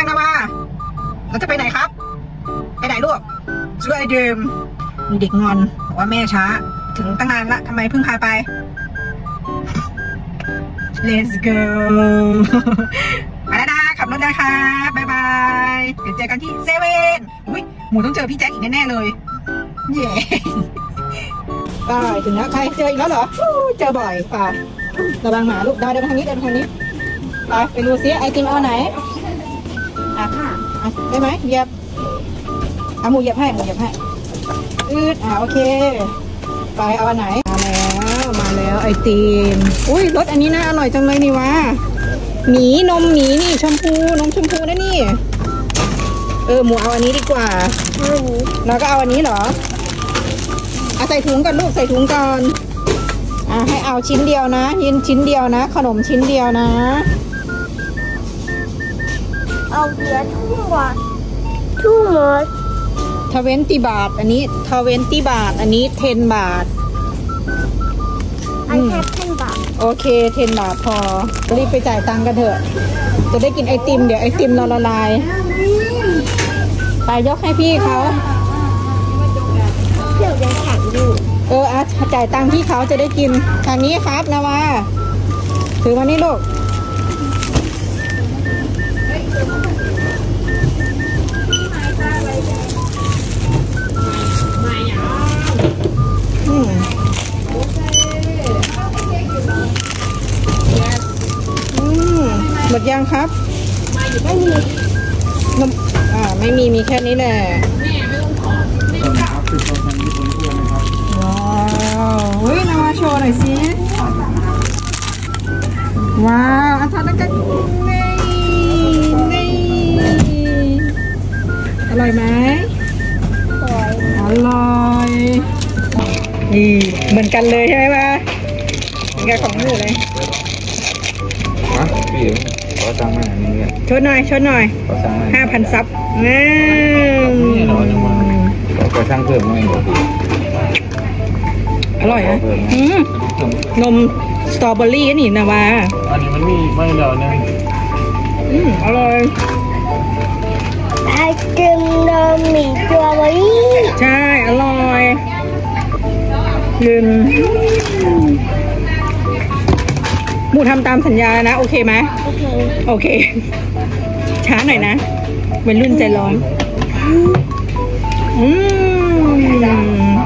ังนะว่าเราจะไปไหนครับ ไปไหนลูกช่วยดื่มมีเด็กงอนบอกว่าแม่ช้า ถึงตั้งนานละทำไมเพิ่งพาไป Let's go ไปแล้วนะขับรถนะคะบ๊ายบายเดี๋ยวเจอกันที่เซเว่นอุ้ยหมูต้องเจอพี่แจ็คอีกแน่ๆเลยเย้ไปถึงแล้วใครเจออีกแล้วเหรอเจอบ่อยไประวังหมาลูกได้เดินทางนี้เดินทางนี้ไปไปดูซิไอติมเอาไหน อะอะได้ไหมเหยียบเอาหมูเหยียบให้หมูเหยียบให้อืดอะโอเค ไปเอาอันไหน มาแล้วมาแล้วไอติมอุ้ยรสอันนี้น่าอร่อยจังเลยนี่วะหมีนมหมีนี่ชมพูนมชมพูนะนี่ เออหมูเอาอันนี้ดีกว่าเราก็เอาอันนี้เหรอเอาใส่ถุงก่อนลูกใส่ถุงก่อนอ่าให้เอาชิ้นเดียวนะยินชิ้นเดียวนะ ขนมชิ้นเดียวนะ เอาเหลือทุ่งว่ะทุ่งหมดทเวนตีบาท อันนี้ทเวนตีบาท อันนี้เทนบาทอันแค่พันบาท โอเคเทนบาทพอ รีบไปจ่ายตังค์กันเถอะ จะได้กินไอติม เดี๋ยวไอติมเราละลาย ไปยกให้พี่เขาเพื่อยังแข็งอยู่เอออะจ่ายตังค์พี่เขาจะได้กินทางนี้ครับนะว่าถือมานี่ลูกอืมอืม หมดยังครับ มาอยู่ไม่มีนมอ่าไม่มีมีแค่นี้แหละครับคือตัวแทนญี่ปุ่นเพื่อนนะครับว้าวเฮ้ยนาวาโชว์หน่อยสิว้าวอาทานแล้วกันนี่นี่ อร่อยไหมสวยอร่อยนี่เหมือนกันเลยใช่ไหมวะเหมือนกับของหนูเลยฮะพี่ขอสั่งมาหน่อยนึงเนี่ยชดหน่อยชดหน่อยขอสั่งมาห้าพันซับน้านี่เราจะมาขอสั่งเพิ่มหน่อยเดี๋ยวพี่อร่อยนะอืมนมสตรอเบอรี่นี่นะวาอันนี้มันมีไม่แล้วนะอืมอร่อยไอติม นมหมีตัวเบอรี่ใช่ อร่อยลืมหมูทำตามสัญญาแล้วนะ โอเคไหมโอเคโอเค ช้าหน่อยนะเป็นรุ่นใจร้อน อืม